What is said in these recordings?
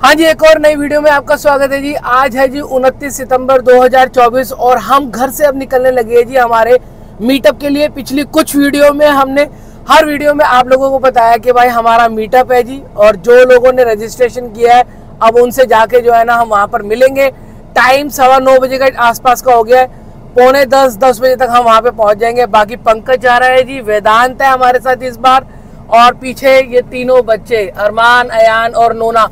हाँ जी, एक और नई वीडियो में आपका स्वागत है जी। आज है जी 29 सितंबर 2024 और हम घर से अब निकलने लगे हैं जी हमारे मीटअप के लिए। पिछली कुछ वीडियो में हमने, हर वीडियो में आप लोगों को बताया कि भाई हमारा मीटअप है जी और जो लोगों ने रजिस्ट्रेशन किया है, अब उनसे जाके जो है ना हम वहाँ पर मिलेंगे। टाइम सवा नौ बजे का आसपास का हो गया है। पौने दस दस बजे तक हम वहाँ पे पहुँच जाएँगे। बाकी पंकज जा रहा है जी, वेदांत है हमारे साथ इस बार और पीछे ये तीनों बच्चे, अरमान, अयान और नोना।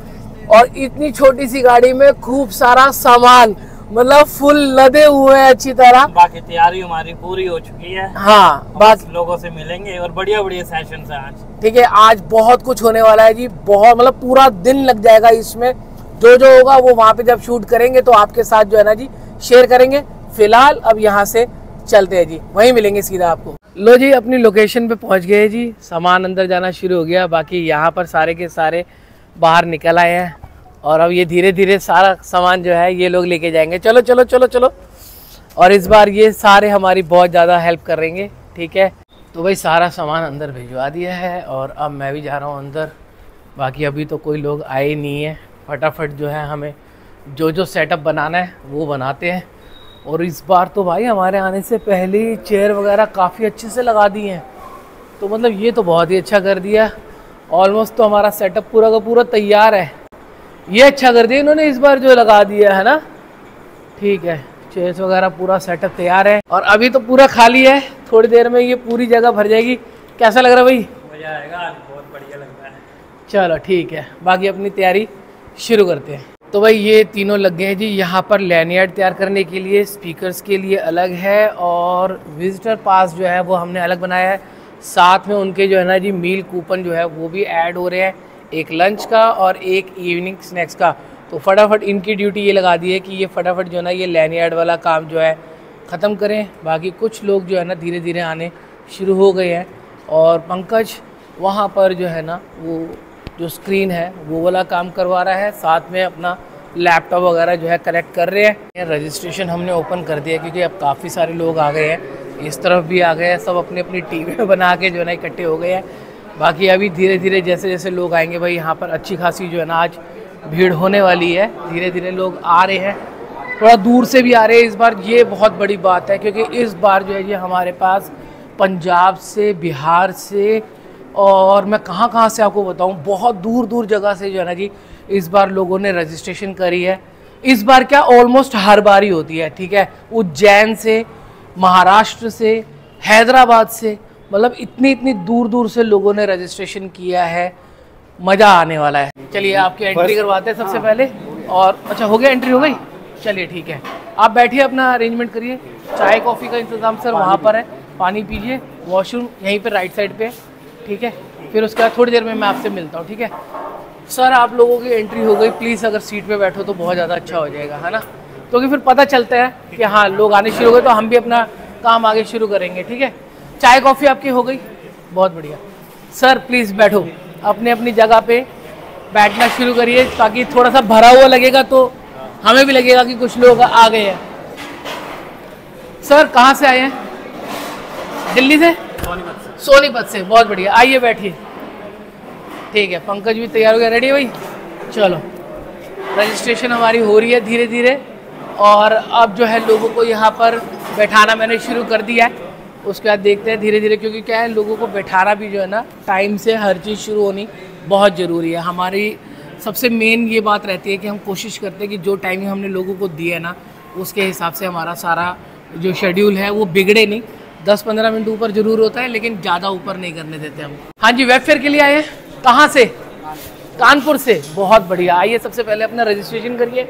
और इतनी छोटी सी गाड़ी में खूब सारा सामान मतलब फुल लदे हुए हैं अच्छी तरह। बाकी तैयारी हमारी पूरी हो चुकी है। हाँ बस बस लोगों से मिलेंगे और बढ़िया बढ़िया सेशन है आज। ठीक है आज बहुत कुछ होने वाला है जी बहुत मतलब पूरा दिन लग जाएगा इसमें। जो जो होगा वो वहाँ पे जब शूट करेंगे तो आपके साथ जो है ना जी शेयर करेंगे। फ़िलहाल अब यहाँ से चलते हैं जी वहीं मिलेंगे सीधा आपको। लो जी अपनी लोकेशन पे पहुँच गए जी। सामान अंदर जाना शुरू हो गया बाकी यहाँ पर सारे के सारे बाहर निकल आए हैं और अब ये धीरे धीरे सारा सामान जो है ये लोग लेके जाएँगे। चलो चलो चलो चलो। और इस बार ये सारे हमारी बहुत ज़्यादा हेल्प करेंगे ठीक है? तो भाई सारा सामान अंदर भिजवा दिया है और अब मैं भी जा रहा हूँ अंदर। बाकी अभी तो कोई लोग आए नहीं है। फटाफट जो है हमें जो जो सेटअप बनाना है, वो बनाते हैं। और इस बार तो भाई हमारे आने से पहले चेयर वगैरह काफ़ी अच्छे से लगा दी हैं। तो मतलब ये तो बहुत ही अच्छा कर दिया। ऑलमोस्ट तो हमारा सेटअप पूरा का पूरा तैयार है। ये अच्छा कर दिया इन्होंने इस बार जो लगा दिया है ना। ठीक है चेयर्स वगैरह पूरा सेटअप तैयार है। और अभी तो पूरा खाली है थोड़ी देर में ये पूरी जगह भर जाएगी। कैसा लग रहा है भाई? मज़ा आएगा आज बहुत बढ़िया लग रहा है। चलो ठीक है बाकी अपनी तैयारी शुरू करते हैं। तो भाई ये तीनों लग गए हैं जी यहाँ पर लैनियार्ड तैयार करने के लिए स्पीकर्स के लिए अलग है और विजिटर पास जो है वो हमने अलग बनाया है। साथ में उनके जो है ना जी मील कूपन जो है, वो भी ऐड हो रहे हैं। एक लंच का और एक इवनिंग स्नैक्स का। तो फटाफट इनकी ड्यूटी ये लगा दी है कि ये फटाफट जो है ना, ये लैनियार्ड वाला काम जो है, ख़त्म करें। बाकी कुछ लोग जो है ना धीरे धीरे आने शुरू हो गए हैं। और पंकज वहाँ पर जो है ना, वो जो स्क्रीन है, वो वाला काम करवा रहा है। साथ में अपना लैपटॉप वगैरह जो है कनेक्ट कर रहे हैं। रजिस्ट्रेशन हमने ओपन कर दिया क्योंकि अब काफ़ी सारे लोग आ गए हैं। इस तरफ़ भी आ गए हैं, सब अपनी अपनी टीमें बना के जो है ना इकट्ठे हो गए हैं। बाकी अभी धीरे धीरे जैसे जैसे लोग आएँगे भाई, यहाँ पर अच्छी खासी जो है ना आज भीड़ होने वाली है। धीरे धीरे लोग आ रहे हैं। थोड़ा दूर से भी आ रहे हैं इस बार, ये बहुत बड़ी बात है, क्योंकि इस बार जो है ये हमारे पास पंजाब से, बिहार से और मैं कहाँ कहाँ से आपको बताऊँ, बहुत दूर दूर जगह से जो है ना जी, इस बार लोगों ने रजिस्ट्रेशन करी है। इस बार क्या ऑलमोस्ट हर बार ही होती है, ठीक है? उज्जैन से महाराष्ट्र से हैदराबाद से मतलब इतनी इतनी दूर दूर से लोगों ने रजिस्ट्रेशन किया है। मज़ा आने वाला है। चलिए आपकी एंट्री करवाते हैं सबसे पहले। और अच्छा हो गया एंट्री हो गई? चलिए ठीक है। आप बैठिए अपना अरेंजमेंट करिए। चाय कॉफ़ी का इंतज़ाम सर वहाँ पर है। पानी पीजिए वॉशरूम यहीं पर राइट साइड पे। है ठीक है? फिर उसके बाद थोड़ी देर में मैं आपसे मिलता हूँ ठीक है? सर आप लोगों की एंट्री हो गई। प्लीज़ अगर सीट पे बैठो तो बहुत ज़्यादा अच्छा हो जाएगा है ना? क्योंकि फिर पता चलता है कि हाँ लोग आने शुरू हो गए तो हम भी अपना काम आगे शुरू करेंगे, ठीक है? चाय, कॉफ़ी आपकी हो गई? बहुत बढ़िया। सर प्लीज़ बैठो। अपने अपनी जगह पे बैठना शुरू करिए, ताकि थोड़ा सा भरा हुआ लगेगा तो हमें भी लगेगा कि कुछ लोग आ गए हैं। सर, कहाँ से आए हैं? दिल्ली से? सोनीपत से। बहुत बढ़िया। आइए, बैठिए। ठीक है, पंकज भी तैयार हो गया। रेडी भाई? चलो। रजिस्ट्रेशन हमारी हो रही है धीरे धीरे और अब जो है लोगों को यहाँ पर बैठाना मैंने शुरू कर दिया है। उसके बाद देखते हैं धीरे धीरे क्योंकि क्या है, लोगों को बैठाना भी जो है ना टाइम से हर चीज़ शुरू होनी बहुत ज़रूरी है। हमारी सबसे मेन ये बात रहती है कि हम कोशिश करते हैं कि जो टाइमिंग हमने लोगों को दी है ना, उसके हिसाब से हमारा सारा जो शेड्यूल है वो बिगड़े नहीं। दस पंद्रह मिनट ऊपर ज़रूर होता है, लेकिन ज़्यादा ऊपर नहीं करने देते हम। हाँ जी वेब फेयर के लिए आए हैं। कहाँ से? कानपुर से। बहुत बढ़िया। आइए सबसे पहले अपना रजिस्ट्रेशन करिए।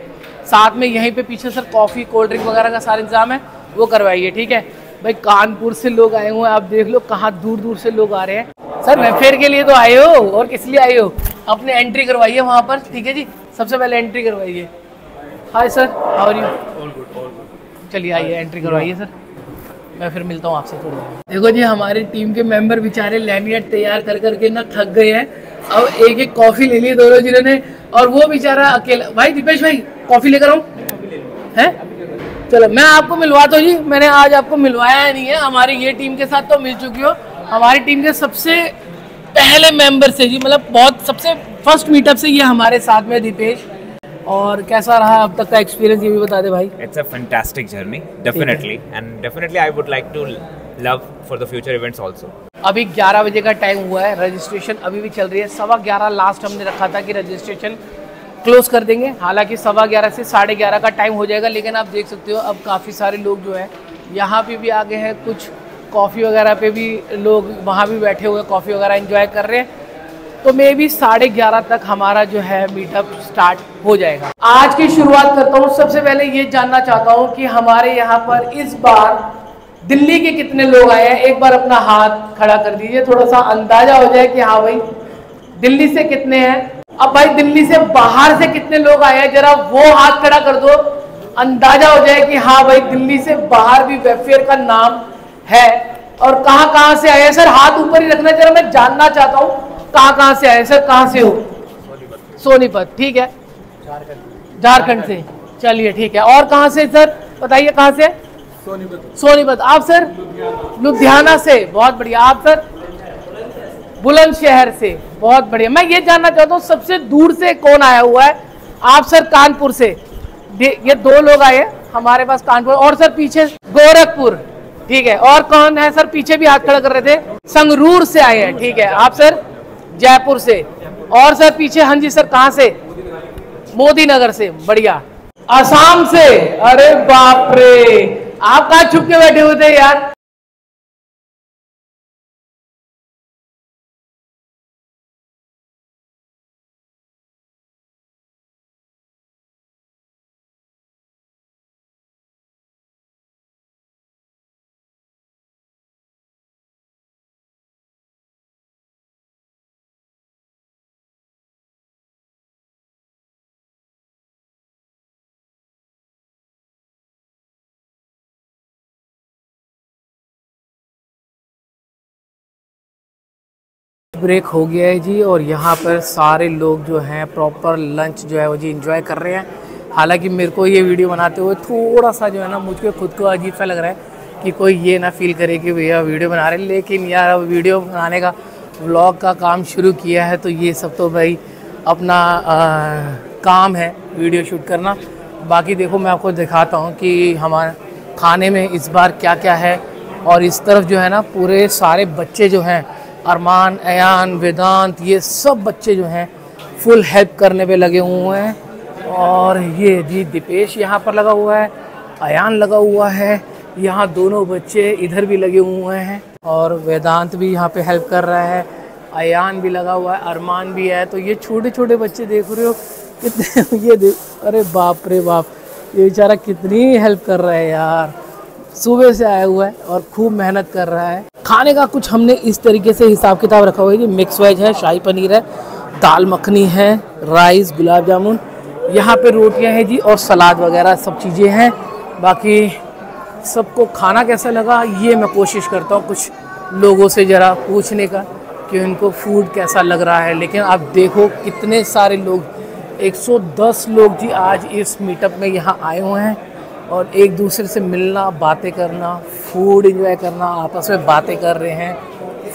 साथ में यहीं पे पीछे सर कॉफ़ी कोल्ड ड्रिंक वगैरह का सारा इंतज़ाम है वो करवाइए ठीक है? भाई कानपुर से लोग आए हुए हैं आप देख लो कहाँ दूर दूर से लोग आ रहे हैं। सर वेब फेयर के लिए तो आए हो और किस लिए आए हो? अपने एंट्री करवाइए वहाँ पर ठीक है जी? सबसे पहले एंट्री करवाइए। हाय सर हाउ यू चलिए आइए एंट्री करवाइए सर मैं फिर मिलता हूँ आपसे थोड़ी देर देखो जी हमारी टीम के मेंबर बेचारे लैनियट तैयार कर करके ना थक गए हैं। अब एक एक कॉफ़ी ले ली दोनों जिन्होंने। और वो बेचारा अकेला भाई दीपेश भाई कॉफ़ी लेकर आऊँ है? चलो मैं आपको मिलवा तो जी मैंने आज आपको मिलवाया नहीं है। हमारी ये टीम के साथ तो मिल चुकी हो। हमारी टीम के सबसे पहले मेंबर से जी मतलब बहुत सबसे फ़र्स्ट मीटअप से ये हमारे साथ में दीपेश। और कैसा रहा अब तक का एक्सपीरियंस ये भी बता दे भाई। It's a fantastic journey, definitely, and definitely I would like to love for the future events also. अभी 11 बजे का टाइम हुआ है रजिस्ट्रेशन अभी भी चल रही है। सवा ग्यारह लास्ट हमने रखा था कि रजिस्ट्रेशन क्लोज कर देंगे। हालाँकि सवा ग्यारह से साढ़े ग्यारह का टाइम हो जाएगा, लेकिन आप देख सकते हो अब काफ़ी सारे लोग जो है, यहाँ पे भी आ गए हैं कुछ कॉफ़ी वगैरह पे भी लोग वहाँ भी बैठे हुए कॉफ़ी वगैरह एंजॉय कर रहे हैं। तो मे भी साढ़े ग्यारह तक हमारा जो है मीटअप स्टार्ट हो जाएगा। आज की शुरुआत करता हूँ। सबसे पहले ये जानना चाहता हूँ कि हमारे यहाँ पर इस बार दिल्ली के कितने लोग आए हैं? एक बार अपना हाथ खड़ा कर दीजिए थोड़ा सा अंदाज़ा हो जाए कि हाँ भाई दिल्ली से कितने हैं? अब भाई दिल्ली से बाहर से कितने लोग आए हैं? जरा वो हाथ खड़ा कर दो। अंदाज़ा हो जाए कि हाँ भाई दिल्ली से बाहर भी वेबफेयर का नाम है। और कहाँ कहाँ से आए हैं? सर हाथ ऊपर ही रखना जरा मैं जानना चाहता हूँ कहाँ कहाँ से आए सर कहाँ से हो? सोनीपत ठीक है? झारखंड से। चलिए ठीक है। और कहाँ से सर? बताइए कहाँ से? सोनीपत आप सर? लुधियाना से, बहुत बढ़िया। आप सर? बुलंदशहर से, बहुत बढ़िया। मैं ये जानना चाहता हूँ, सबसे दूर से कौन आया हुआ है? आप सर कानपुर से। ये दो लोग आए हमारे पास कानपुर। और सर पीछे गोरखपुर, ठीक है। और कौन है सर? पीछे भी हाथ खड़ा कर रहे थे। संगरूर से आए हैं, ठीक है। आप सर? जयपुर से। और सर पीछे हाँ जी सर, कहाँ से? मोदी नगर से। बढ़िया। आसाम से। अरे बाप रे! आप कहा छुप के बैठे हुए थे यार? ब्रेक हो गया है जी और यहाँ पर सारे लोग जो हैं प्रॉपर लंच जो है वो जी इंजॉय कर रहे हैं। हालाँकि मेरे को ये वीडियो बनाते हुए थोड़ा सा जो है ना मुझको खुद को अजीब सा लग रहा है कि कोई ये ना फील करे कि भैया वीडियो बना रहे हैं। लेकिन यार अब वीडियो बनाने का व्लॉग का काम शुरू किया है तो ये सब तो भाई अपना आ, काम है वीडियो शूट करना। बाकी देखो मैं आपको दिखाता हूँ कि हमारे खाने में इस बार क्या क्या है। और इस तरफ़ जो है ना पूरे सारे बच्चे जो हैं अरमान, अयान, वेदांत, ये सब बच्चे जो हैं फुल हेल्प करने पे लगे हुए हैं। और ये जी दीपेश यहाँ पर लगा हुआ है, अयान लगा हुआ है, यहाँ दोनों बच्चे इधर भी लगे हुए हैं। और वेदांत भी यहाँ पे हेल्प कर रहा है, अयान भी लगा हुआ है, अरमान भी है। तो ये छोटे छोटे बच्चे देख रहे हो, कितने ये देख, अरे बाप रे बाप, ये बेचारा कितनी हेल्प कर रहा है यार। सुबह से आया हुआ है और खूब मेहनत कर रहा है। खाने का कुछ हमने इस तरीके से हिसाब किताब रखा हुआ है कि मिक्स वेज है, शाही पनीर है, दाल मखनी है राइस गुलाब जामुन। यहाँ पे रोटियाँ हैं जी और सलाद वगैरह सब चीज़ें हैं। बाकी सबको खाना कैसा लगा ये मैं कोशिश करता हूँ कुछ लोगों से ज़रा पूछने का कि उनको फ़ूड कैसा लग रहा है। लेकिन आप देखो कितने सारे लोग 110 लोग जी आज इस मीटअप में यहाँ आए हुए हैं। और एक दूसरे से मिलना बातें करना फ़ूड एंजॉय करना आपस में बातें कर रहे हैं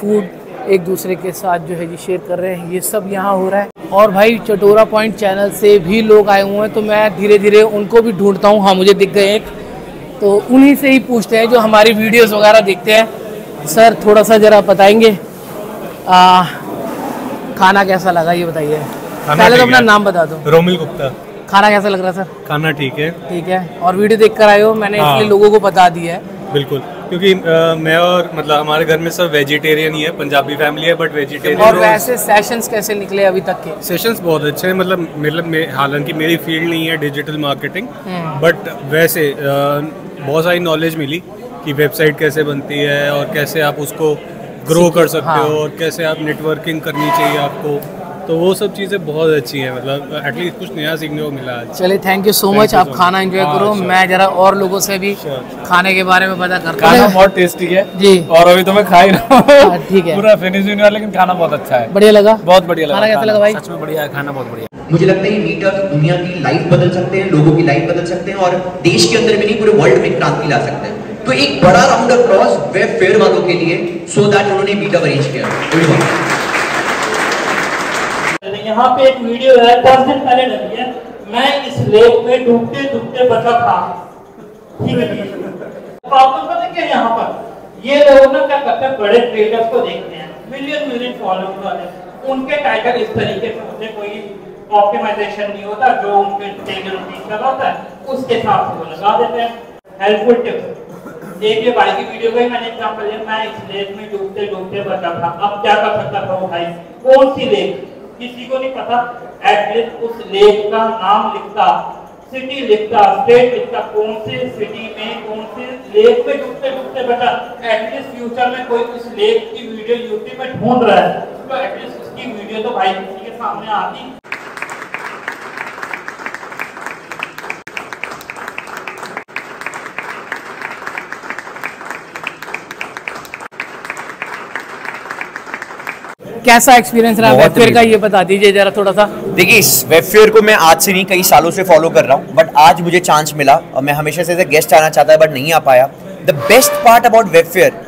फ़ूड एक दूसरे के साथ जो है जी शेयर कर रहे हैं ये सब यहाँ हो रहा है। और भाई चटोरा पॉइंट चैनल से भी लोग आए हुए हैं तो मैं धीरे धीरे उनको भी ढूंढता हूँ। हाँ मुझे दिख गए एक। तो उन्हीं से ही पूछते हैं जो हमारी वीडियोस वगैरह देखते हैं। सर थोड़ा सा ज़रा बताएँगे। आ, खाना कैसा लगा ये बताइए। पहले तो अपना नाम बता दो। रोमिल गुप्ता। खाना कैसा लग रहा है सर? खाना ठीक है। ठीक है। और वीडियो देख कर आए हो मैंने हाँ। इसलिए लोगों को बता दिया है। बिल्कुल। क्योंकि अ, मैं और मतलब हमारे घर में सब वेजिटेरियन ही है पंजाबी फैमिली है बट वेजिटेरियन और वैसे सेशंस कैसे निकले अभी तक के? सेशंस बहुत अच्छे हैं मतलब मतलब मे- हालाँकि मेरी फ़ील्ड नहीं है डिजिटल मार्केटिंग। बट वैसे बहुत सारी नॉलेज मिली कि वेबसाइट कैसे बनती है और कैसे आप उसको ग्रो कर सकते हाँ। हो। और कैसे आप नेटवर्किंग करनी चाहिए आपको। तो वो सब चीज़ें बहुत अच्छी हैं मतलब एटलीस्ट कुछ नया सीखने को मिला चलिए थैंक यू सो मच आप खाना एंजॉय हाँ, करो। मैं जरा और लोगों से भी खाने के बारे में पता करता खाना हूँ। बहुत टेस्टी है। जी। और अभी तो मैं खा ही रहा हाँ, हूँ ठीक है। पूरा फिनिश नहीं हुआ लेकिन खाना बहुत अच्छा है। बढ़िया लगा? बहुत बढ़िया लगा खाना कैसा लगा भाई? सच में बढ़िया है खाना बहुत बढ़िया मुझे लगता है ये मीटअप दुनिया की लाइफ बदल सकते हैं लोगों की लाइफ बदल सकते हैं और देश के अंदर भी नहीं पूरे वर्ल्ड में क्रांति ला सकते हैं। तो एक बड़ा round of cross web fair वालों के लिए सो दैट उन्होंने मीटअप अरेंज किया. यहाँ पे एक वीडियो है, दस दिन पहले लगी है मैं इस लेक में डूबते डूबते बचा था। ठीक है प्रॉब्लम यहाँ पर? ये लोग ना क्या करते हैं, बड़े ट्रेडर्स को देखते हैं। मिलियन मिलियन फॉलोअर्स वाले। उनके टाइटल इस तरीके से होते कोई ऑप्टिमाइजेशन नहीं होता, जो उनके डेली रूटीन होता है, उसके हिसाब से वो लगा देते हैं। हेल्पफुल टिप्स एक ये भाई की वीडियो का मैंने एग्जांपल लिया मैं इस लेक में डूबते डूबते बचा था। अब क्या कर सकता था वो भाई? कौन सी लेक किसी को नहीं पता। एटलीस्ट उस लेख का नाम लिखता सिटी लिखता स्टेट लिखता, कौन से सिटी में, कौन से लेक में डूबते डूबते बेटा एटलीस्ट फ्यूचर में कोई उस लेक की वीडियो यूट्यूब में ढूंढ रहा है। तो एटलीस्ट उसकी वीडियो तो भाई किसी के सामने आती। कैसा एक्सपीरियंस रहा? वेबफेयर का ये बता दीजिए जरा थोड़ा सा। देखिए इस वेब फेयर को मैं आज से नहीं कई सालों से फॉलो कर रहा हूँ बट आज मुझे चांस मिला और मैं हमेशा से गेस्ट आना चाहता है बट नहीं आ पाया। The best part about web fair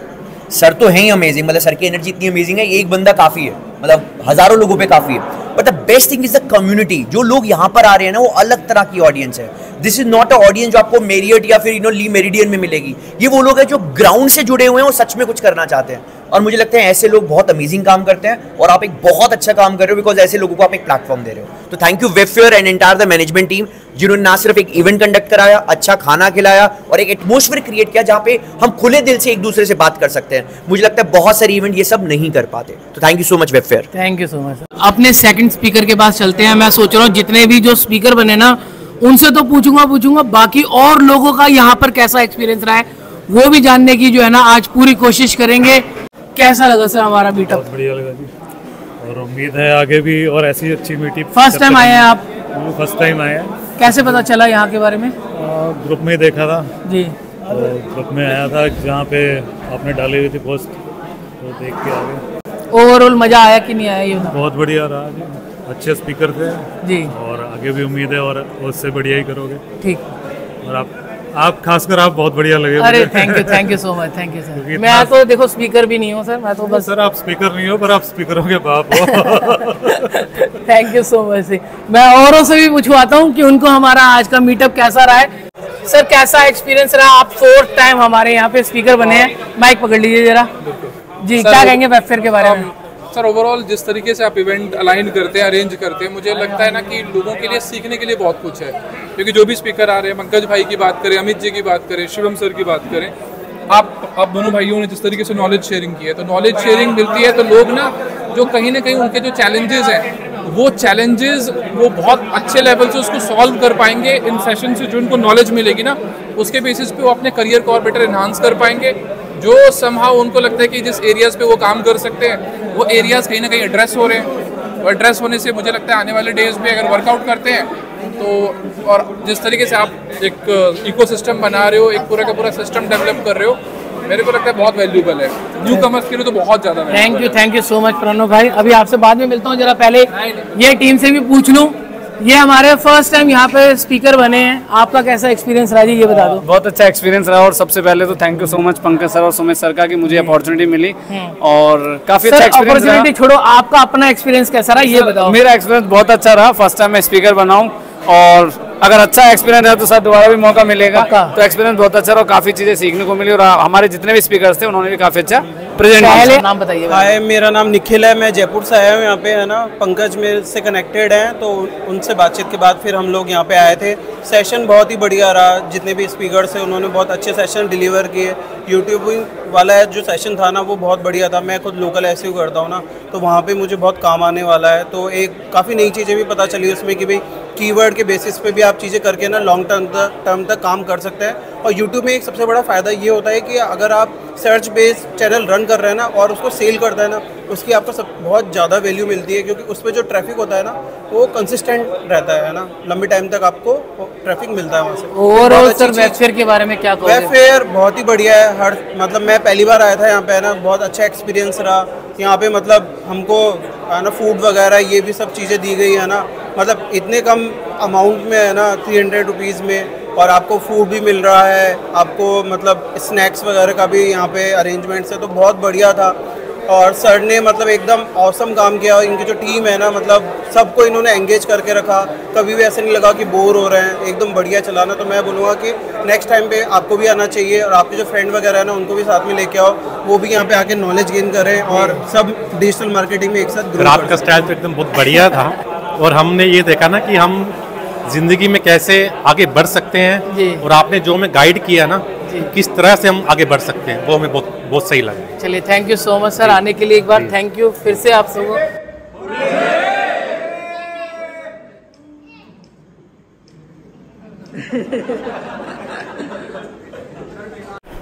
sir तो है ही अमेजिंग मतलब सर की एनर्जी इतनी अमेजिंग है एक बंदा काफ़ी है मतलब हज़ारों लोगों पे काफ़ी है। But the best thing is the community जो लोग यहाँ पर आ रहे हैं ना वो अलग तरह की ऑडियंस है। This is not a audience जो आपको मेरियट या फिर यू नो ली मेरिडियन में मिलेगी। ये वो लोग हैं जो ग्राउंड से जुड़े हुए हैं और सच में कुछ करना चाहते हैं। और मुझे लगता है ऐसे लोग बहुत अमेजिंग काम करते हैं और आप एक बहुत अच्छा काम कर रहे हो बिकॉज़ ऐसे लोगों को आप एक प्लेटफॉर्म दे रहे हो। तो thank you web fair and entire the management team जिन्होंने ना सिर्फ़ एक इवेंट कंडक्ट कराया अच्छा खाना खिलाया और एक एटमोसफेयर क्रिएट किया जहाँ पे हम खुले दिल से एक दूसरे से बात कर सकते हैं। मुझे लगता है बहुत सारे इवेंट ये सब नहीं कर पाते। तो thank you so much web fair thank you so much अपने सेकंड स्पीकर के पास चलते हैं। मैं सोच रहा हूँ जितने भी जो स्पीकर बने ना, उनसे तो पूछूँगा पूछूँगा। बाकी और लोगों का यहाँ पर कैसा एक्सपीरियंस रहा है, वो भी जानने की जो है ना, आज पूरी कोशिश करेंगे। कैसा लगा सर हमारा मीटअप बढ़िया लगा जी। और उम्मीद है आगे भी और ऐसी अच्छी मीटिंग फ़र्स्ट टाइम आए हैं आप? फ़र्स्ट टाइम आए हैं। कैसे पता चला यहाँ के बारे में? ग्रुप में देखा था। जी। तो ग्रुप में आया था जहाँ पे आपने डाली हुई थी पोस्ट तो देख के आ गए। ओवरऑल मज़ा आया कि नहीं आया ये? बहुत बढ़िया रहा जी। अच्छे स्पीकर थे। जी। और आगे भी उम्मीद है और उससे बढ़िया ही करोगे। ठीक। और आप आप खासकर आप बहुत बढ़िया लगे अरे thank you thank you so much thank you sir मैं तो देखो स्पीकर भी नहीं हूँ सर मैं तो बस सर आप स्पीकर नहीं हो पर आप स्पीकरों के बाप हो। थैंक यू सो मच मैं औरों से भी पूछवाता हूँ कि उनको हमारा आज का मीटअप कैसा रहा है। सर कैसा एक्सपीरियंस रहा? आप फोर्थ टाइम हमारे यहाँ पे स्पीकर बने हैं। माइक पकड़ लीजिए जरा। जी क्या कहेंगे वेबफेयर के बारे में? सर ओवरऑल जिस तरीके से आप इवेंट अलाइन करते हैं अरेंज करते हैं मुझे लगता है ना कि लोगों के लिए, सीखने के लिए बहुत कुछ है। क्योंकि जो भी स्पीकर आ रहे हैं, पंकज भाई की बात करें, अमित जी की बात करें, शिवम सर की बात करें, आप आप दोनों भाइयों ने जिस तरीके से नॉलेज शेयरिंग की है तो नॉलेज शेयरिंग मिलती है तो लोग ना, जो कहीं ना कहीं उनके जो चैलेंजेस हैं, वो चैलेंजेस वो बहुत अच्छे लेवल से उसको सॉल्व कर पाएँगे, इन सेशन से जो उनको नॉलेज मिलेगी ना, उसके बेसिस पे वो अपने करियर को और बेटर इन्हांस कर पाएँगे। जो समहाउ उनको लगता है कि जिस एरियाज़ पे वो काम कर सकते हैं वो एरियाज़ कहीं ना कहीं एड्रेस हो रहे हैं। और एड्रेस होने से मुझे लगता है आने वाले डेज़ में अगर वर्कआउट करते हैं तो और जिस तरीके से आप एक इकोसिस्टम बना रहे हो एक पूरा का पूरा सिस्टम डेवलप कर रहे हो मेरे को लगता है बहुत वैल्यूबल है। न्यू कमर्स के लिए तो बहुत ज़्यादा thank you thank you so much Pranav भाई अभी आपसे बाद में मिलता हूँ जरा पहले ये टीम से भी पूछ लूँ। ये हमारे फ़र्स्ट टाइम यहाँ पे स्पीकर बने हैं। आपका कैसा एक्सपीरियंस रहा जी ये बता दो। बहुत अच्छा एक्सपीरियंस रहा और सबसे पहले तो thank you so much Pankaj sir और सुमित सर का कि मुझे अपॉर्चुनिटी मिली और काफ़ी अच्छा अपॉर्चुनिटी छोड़ो आपका अपना एक्सपीरियंस कैसा रहा ये बताओ। मेरा एक्सपीरियंस बहुत अच्छा रहा। फ़र्स्ट टाइम मैं स्पीकर बनाऊँ और अगर अच्छा एक्सपीरियंस रहा तो सर दोबारा भी मौका मिलेगा। तो एक्सपीरियंस बहुत अच्छा रहा काफ़ी चीज़ें सीखने को मिली और हमारे जितने भी स्पीकर थे उन्होंने भी काफ़ी अच्छा प्रेजेंट पहले नाम बताइए हाय मेरा नाम निखिल है मैं जयपुर से आया हूँ यहाँ पे है ना? पंकज मेरे से कनेक्टेड हैं तो उनसे बातचीत के बाद फिर हम लोग यहाँ पे आए थे। सेशन बहुत ही बढ़िया रहा जितने भी स्पीकर्स थे उन्होंने बहुत अच्छे सेशन डिलीवर किए। यूट्यूब वाला जो सेशन था ना वो बहुत बढ़िया था। मैं खुद लोकल ऐसे करता हूँ ना तो वहाँ पर मुझे बहुत काम आने वाला है। तो एक काफ़ी नई चीज़ें भी पता चली उसमें कि भाई कीवर्ड के बेसिस पे भी आप चीज़ें करके ना लॉन्ग टर्म तक टर्म तक काम कर सकते हैं। और यूट्यूब में एक सबसे बड़ा फ़ायदा ये होता है कि अगर आप सर्च बेस्ड चैनल रन कर रहे हैं ना और उसको सेल करता है ना उसकी आपको सब बहुत ज़्यादा वैल्यू मिलती है क्योंकि उस पर जो ट्रैफ़िक होता है ना वो कंसिस्टेंट रहता है ना? लंबे टाइम तक आपको ट्रैफ़िक मिलता है वहाँ से। ओवरऑल सर वेबफेयर के बारे में क्या वेब कहोगे? फेयर बहुत ही बढ़िया है हर मतलब मैं पहली बार आया था यहाँ पे है ना? बहुत अच्छा एक्सपीरियंस रहा। यहाँ पे मतलब हमको है ना फ़ूड वगैरह ये भी सब चीज़ें दी गई है ना? मतलब इतने कम अमाउंट में है ना थ्री हंड्रेड रुपीज़ में और आपको फ़ूड भी मिल रहा है आपको मतलब स्नैक्स वगैरह का भी यहाँ पे अरेंजमेंट्स है तो बहुत बढ़िया था। और सर ने मतलब एकदम औसम काम किया और इनकी जो टीम है ना मतलब सबको इन्होंने एंगेज करके रखा। कभी भी ऐसे नहीं लगा कि बोर हो रहे हैं एकदम बढ़िया चलाना तो मैं बोलूँगा कि नेक्स्ट टाइम पे आपको भी आना चाहिए और आपके जो फ्रेंड वगैरह है ना उनको भी साथ में लेके आओ वो भी यहाँ पे आके नॉलेज गेन करें और सब डिजिटल मार्केटिंग में एक साथ रात का स्टाइल तो एकदम बहुत बढ़िया था। और हमने ये देखा ना कि हम ज़िंदगी में कैसे आगे बढ़ सकते हैं और आपने जो हमें गाइड किया ना किस तरह से हम आगे बढ़ सकते हैं वो हमें बहुत बहुत सही लगा। चलिए thank you so much sir आने के लिए एक बार थैंक यू फिर से आप सबको।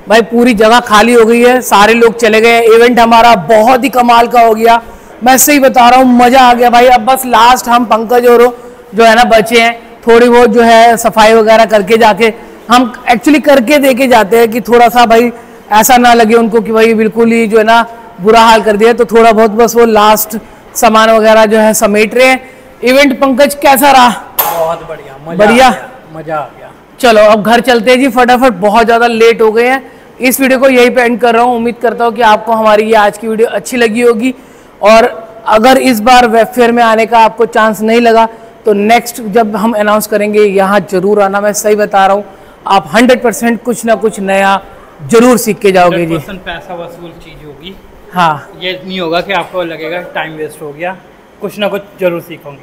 भाई पूरी जगह खाली हो गई है सारे लोग चले गए इवेंट हमारा बहुत ही कमाल का हो गया। मैं सही बता रहा हूँ मज़ा आ गया भाई। अब बस लास्ट हम पंकज और जो है ना बचे हैं थोड़ी बहुत जो है सफ़ाई वगैरह करके जाके हम एक्चुअली करके देके जाते हैं कि थोड़ा सा भाई ऐसा ना लगे उनको कि भाई बिल्कुल ही जो है ना बुरा हाल कर दिया तो थोड़ा बहुत बस वो लास्ट सामान वगैरह जो है समेट रहे हैं। इवेंट पंकज कैसा रहा? बहुत बढ़िया मज़ा बढ़िया? मज़ा आ गया। चलो अब घर चलते हैं जी फटाफट बहुत ज़्यादा लेट हो गए हैं। इस वीडियो को यही पे एंड कर रहा हूँ। उम्मीद करता हूँ कि आपको हमारी ये आज की वीडियो अच्छी लगी होगी। और अगर इस बार वेब फेयर में आने का आपको चांस नहीं लगा तो नेक्स्ट जब हम अनाउंस करेंगे यहाँ ज़रूर आना। मैं सही बता रहा हूँ आप 100% कुछ ना कुछ नया ज़रूर सीख के जाओगे जी। पैसा वसूल चीज़ होगी। हाँ। ये नहीं होगा कि आपको लगेगा टाइम वेस्ट हो गया। कुछ ना कुछ ज़रूर सीखोगे।